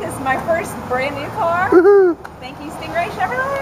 This is my first brand new car. Thank you, Stingray Chevrolet.